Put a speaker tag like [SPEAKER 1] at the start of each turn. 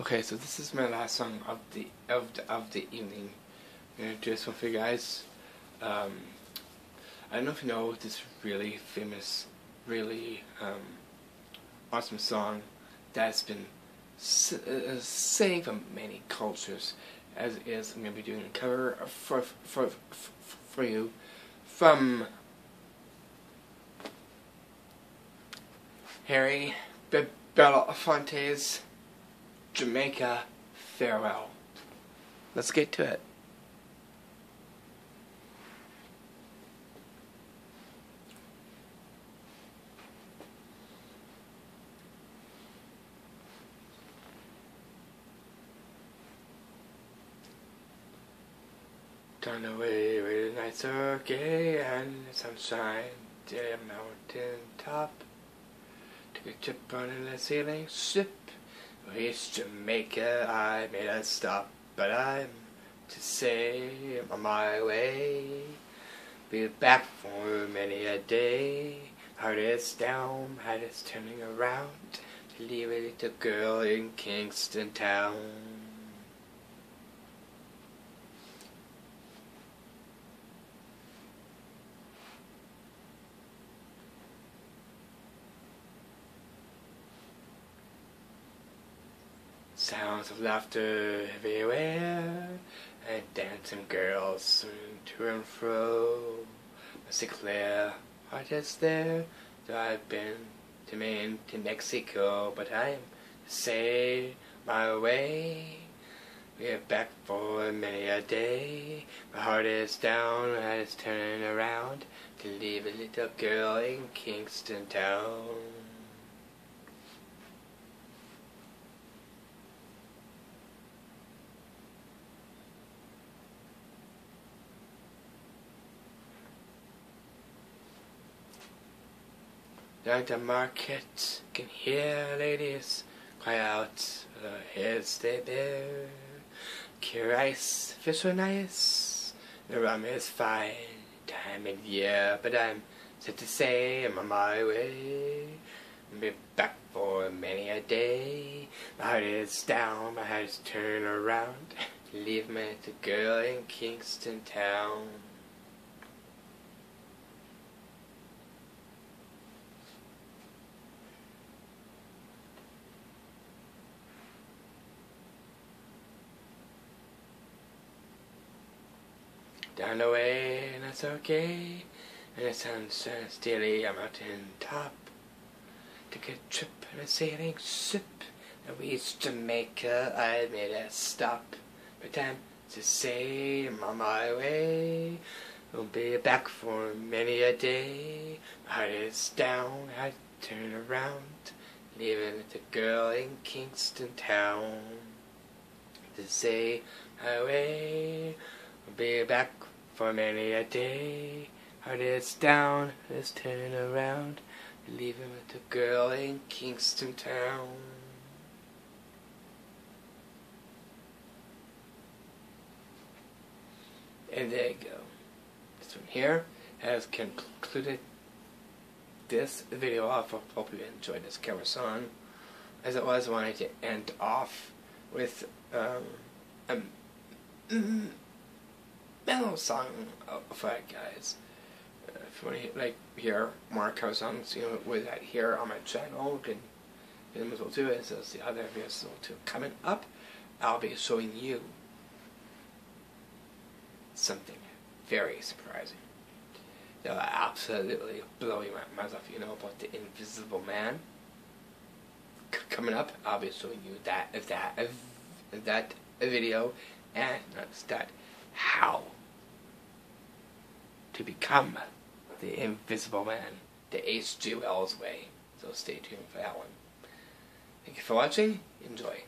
[SPEAKER 1] Okay, so this is my last song of the of the, of the evening. I'm gonna do this one for you guys. Um, I don't know if you know this really famous, really um, awesome song that's been uh, saved from many cultures. As is, I'm gonna be doing a cover for for for, for you from Harry Be- Belafonte's Jamaica Farewell. Let's get to it. Turn away where the nights are gay and the sunshine to a mountain top. Took a trip on the ceiling ship. Reached Jamaica, I made a stop, but I'm to say I'm on my way. Be back for many a day. Heart is down, head is turning around to leave a little girl in Kingston Town. Sounds of laughter everywhere, and dancing girls swing to and fro. Missy Claire, heart is there, though I've been to Maine to Mexico, but I'm say my way. We're back for many a day. My heart is down, my head is turning around to leave a little girl in Kingston Town. Down the market, can hear ladies cry out, the beer. Cure ice, fish are nice, the rum is fine, time of year, but I'm set to say I'm on my way. Be back for many a day. My heart is down, my head is turned around. Leave me to girl in Kingston Town. Down the way, and that's okay. And it sounds daily, I'm out in top. Took a trip in a sailing ship. And we reached Jamaica, I made a stop. But time to say I'm on my way. Won't be back for many a day. My heart is down, I turn around. Leaving the girl in Kingston Town. To say my way. We'll be back for many a day. Heart is down, is turning around, leaving with the girl in Kingston Town. And there you go. This one here has concluded this video off. I hope you enjoyed this cover song. As it was, I wanted to end off with um, a mellow song for you guys. Uh, if you want to like hear more cover songs, you know, with that here on my channel, you can you might as well do it. The other videos too. Coming up, I'll be showing you something very surprising. That'll absolutely blow your mind off. You know about the Invisible Man. C coming up, I'll be showing you that if that if that video and not that how to become the Invisible Man the H.G. Wells way. So stay tuned for that one. Thank you for watching. Enjoy.